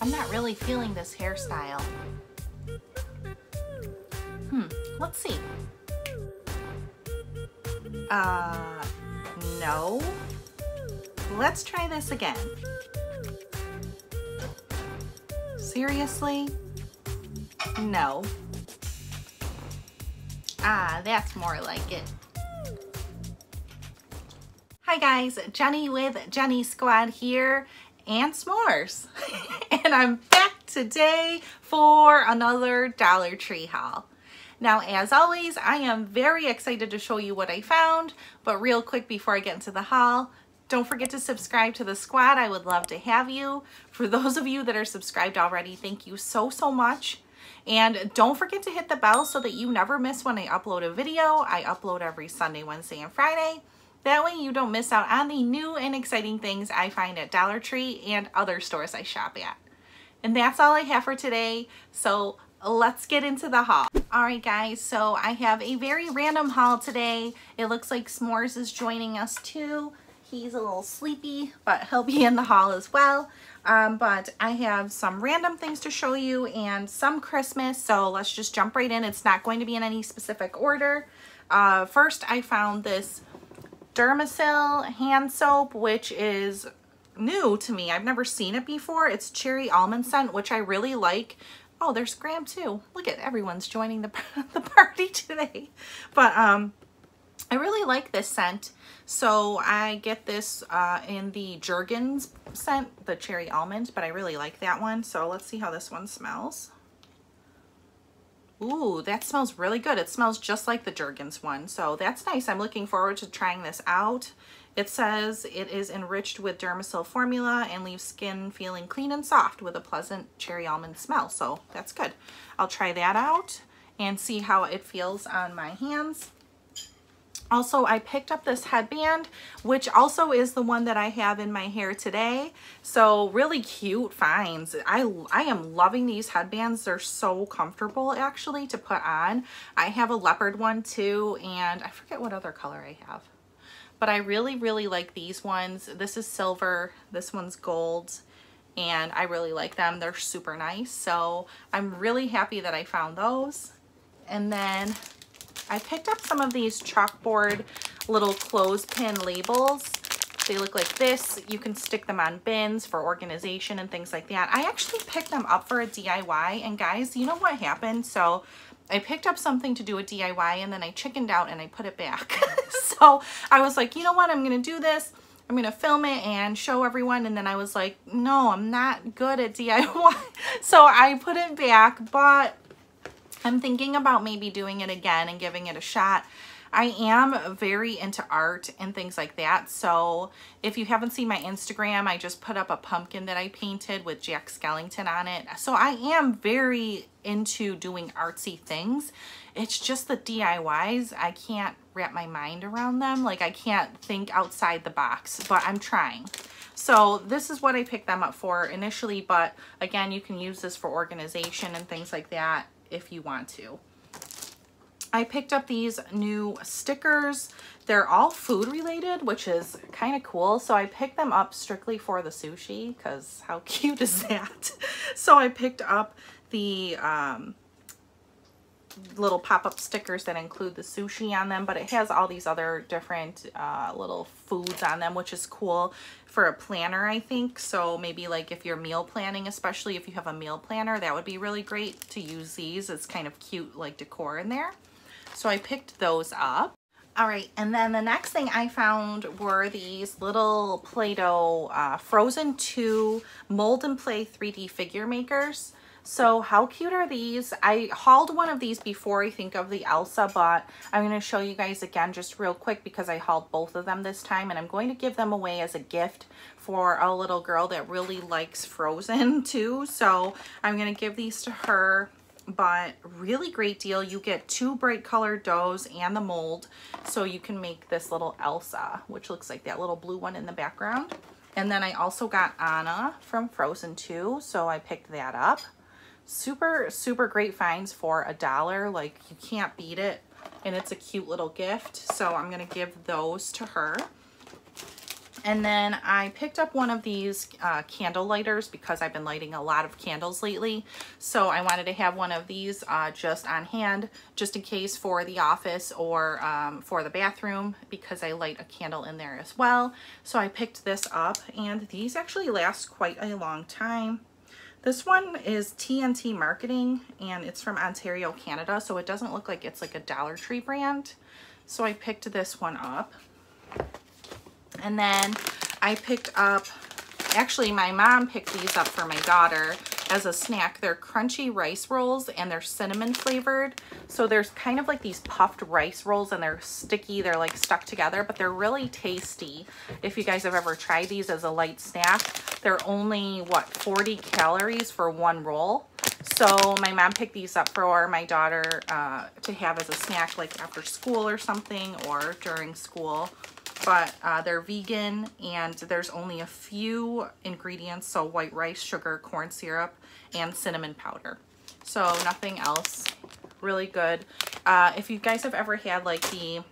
I'm not really feeling this hairstyle. Hmm, let's see. Uh, no. Let's try this again. Seriously? No. Ah, that's more like it. Hi guys, Jenny with Jenny Squad here and s'mores. and I'm back today for another Dollar Tree haul. Now, as always, I am very excited to show you what I found, but real quick before I get into the haul, don't forget to subscribe to the squad. I would love to have you. For those of you that are subscribed already, thank you so, so much. And don't forget to hit the bell so that you never miss when I upload a video. I upload every Sunday, Wednesday, and Friday. That way you don't miss out on the new and exciting things I find at Dollar Tree and other stores I shop at. And that's all I have for today. So let's get into the haul. All right, guys, so I have a very random haul today. It looks like S'mores is joining us too. He's a little sleepy, but he'll be in the haul as well. Um, but I have some random things to show you and some Christmas, so let's just jump right in. It's not going to be in any specific order. Uh, first, I found this Dermasil hand soap, which is new to me. I've never seen it before. It's cherry almond scent, which I really like. Oh, there's Graham too. Look at everyone's joining the, the party today. But um, I really like this scent. So I get this uh, in the Jergens scent, the cherry almond, but I really like that one. So let's see how this one smells. Ooh, that smells really good. It smells just like the Jergens one. So that's nice. I'm looking forward to trying this out. It says it is enriched with Dermasil formula and leaves skin feeling clean and soft with a pleasant cherry almond smell. So that's good. I'll try that out and see how it feels on my hands. Also, I picked up this headband, which also is the one that I have in my hair today. So really cute finds. I, I am loving these headbands. They're so comfortable actually to put on. I have a leopard one too, and I forget what other color I have. But I really, really like these ones. This is silver. This one's gold. And I really like them. They're super nice. So I'm really happy that I found those. And then I picked up some of these chalkboard little clothespin labels. They look like this. You can stick them on bins for organization and things like that. I actually picked them up for a DIY and guys, you know what happened? So I picked up something to do a DIY and then I chickened out and I put it back. so I was like, you know what? I'm going to do this. I'm going to film it and show everyone. And then I was like, no, I'm not good at DIY. so I put it back, but I'm thinking about maybe doing it again and giving it a shot. I am very into art and things like that. So if you haven't seen my Instagram, I just put up a pumpkin that I painted with Jack Skellington on it. So I am very into doing artsy things. It's just the DIYs. I can't wrap my mind around them. Like I can't think outside the box, but I'm trying. So this is what I picked them up for initially, but again, you can use this for organization and things like that if you want to. I picked up these new stickers. They're all food related, which is kind of cool. So I picked them up strictly for the sushi because how cute is that? so I picked up the um, little pop-up stickers that include the sushi on them, but it has all these other different uh, little foods on them, which is cool for a planner, I think. So maybe like if you're meal planning, especially if you have a meal planner, that would be really great to use these. It's kind of cute like decor in there. So I picked those up. All right, and then the next thing I found were these little Play-Doh uh, Frozen 2 Mold and Play 3D figure makers. So how cute are these? I hauled one of these before I think of the Elsa, but I'm going to show you guys again just real quick because I hauled both of them this time and I'm going to give them away as a gift for a little girl that really likes Frozen too. So I'm going to give these to her but really great deal. You get two bright colored doughs and the mold. So you can make this little Elsa, which looks like that little blue one in the background. And then I also got Anna from Frozen 2, so I picked that up super, super great finds for a dollar. Like you can't beat it. And it's a cute little gift. So I'm going to give those to her. And then I picked up one of these uh, candle lighters because I've been lighting a lot of candles lately. So I wanted to have one of these uh, just on hand, just in case for the office or um, for the bathroom because I light a candle in there as well. So I picked this up and these actually last quite a long time. This one is TNT Marketing and it's from Ontario, Canada. So it doesn't look like it's like a Dollar Tree brand. So I picked this one up. And then I picked up, actually my mom picked these up for my daughter as a snack. They're crunchy rice rolls and they're cinnamon flavored. So there's kind of like these puffed rice rolls and they're sticky. They're like stuck together, but they're really tasty. If you guys have ever tried these as a light snack, they're only, what, 40 calories for one roll. So my mom picked these up for my daughter uh, to have as a snack like after school or something or during school but uh, they're vegan and there's only a few ingredients. So white rice, sugar, corn syrup, and cinnamon powder. So nothing else. Really good. Uh, if you guys have ever had like the,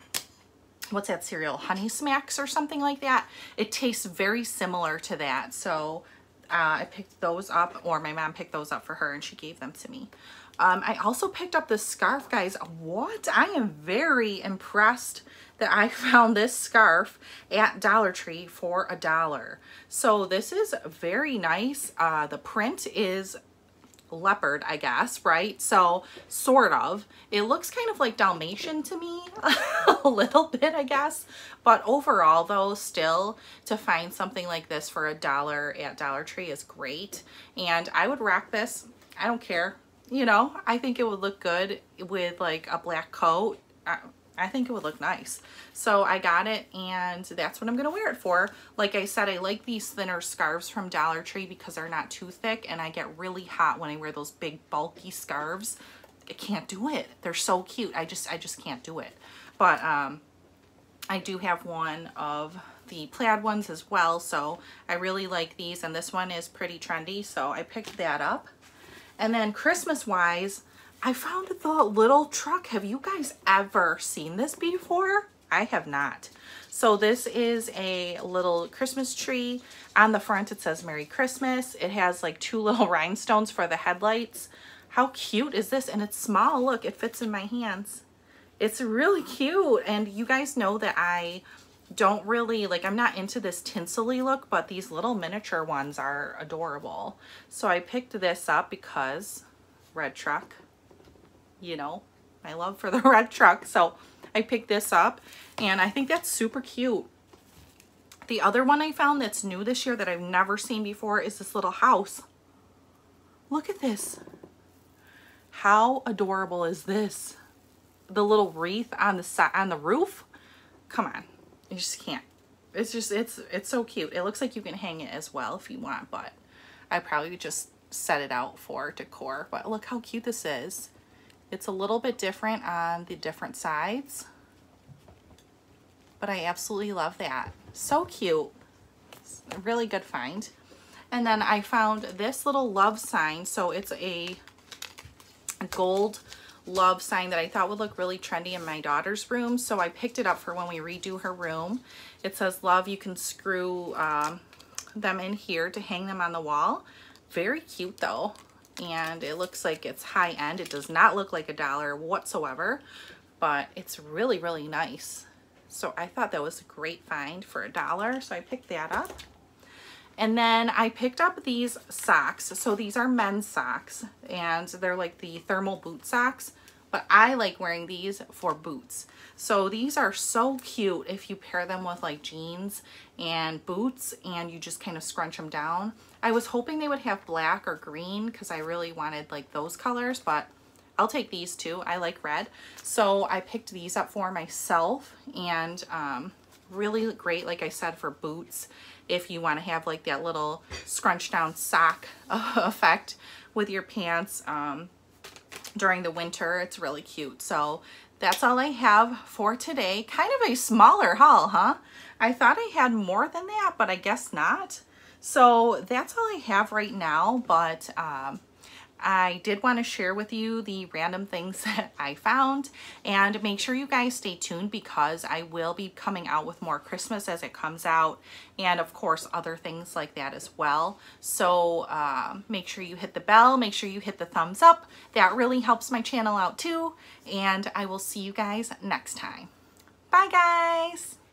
what's that cereal? Honey Smacks or something like that. It tastes very similar to that. So uh, I picked those up or my mom picked those up for her and she gave them to me. Um, I also picked up this scarf, guys. What? I am very impressed that I found this scarf at Dollar Tree for a dollar. So this is very nice. Uh, the print is leopard, I guess, right? So sort of. It looks kind of like Dalmatian to me, a little bit, I guess. But overall, though, still to find something like this for a dollar at Dollar Tree is great. And I would rock this. I don't care. You know, I think it would look good with like a black coat. Uh, I think it would look nice. So I got it and that's what I'm going to wear it for. Like I said, I like these thinner scarves from Dollar Tree because they're not too thick and I get really hot when I wear those big bulky scarves. I can't do it. They're so cute. I just, I just can't do it. But um, I do have one of the plaid ones as well. So I really like these and this one is pretty trendy. So I picked that up. And then Christmas wise, I found the little truck. Have you guys ever seen this before? I have not. So this is a little Christmas tree. On the front it says Merry Christmas. It has like two little rhinestones for the headlights. How cute is this? And it's small. Look, it fits in my hands. It's really cute. And you guys know that I don't really, like I'm not into this tinselly look, but these little miniature ones are adorable. So I picked this up because red truck you know, my love for the red truck. So I picked this up and I think that's super cute. The other one I found that's new this year that I've never seen before is this little house. Look at this. How adorable is this? The little wreath on the on the roof. Come on. You just can't. It's just it's it's so cute. It looks like you can hang it as well if you want, but I probably just set it out for decor. But look how cute this is. It's a little bit different on the different sides, but I absolutely love that. So cute. Really good find. And then I found this little love sign. So it's a gold love sign that I thought would look really trendy in my daughter's room. So I picked it up for when we redo her room. It says love. You can screw um, them in here to hang them on the wall. Very cute though and it looks like it's high end. It does not look like a dollar whatsoever, but it's really, really nice. So I thought that was a great find for a dollar, so I picked that up. And then I picked up these socks. So these are men's socks, and they're like the thermal boot socks, but I like wearing these for boots. So these are so cute if you pair them with like jeans and boots and you just kind of scrunch them down. I was hoping they would have black or green because I really wanted like those colors, but I'll take these too. I like red. So I picked these up for myself and um, really great, like I said, for boots if you want to have like that little scrunch down sock effect with your pants um, during the winter. It's really cute. So that's all I have for today. Kind of a smaller haul, huh? I thought I had more than that, but I guess not. So that's all I have right now, but um, I did want to share with you the random things that I found and make sure you guys stay tuned because I will be coming out with more Christmas as it comes out and of course other things like that as well. So uh, make sure you hit the bell, make sure you hit the thumbs up. That really helps my channel out too and I will see you guys next time. Bye guys!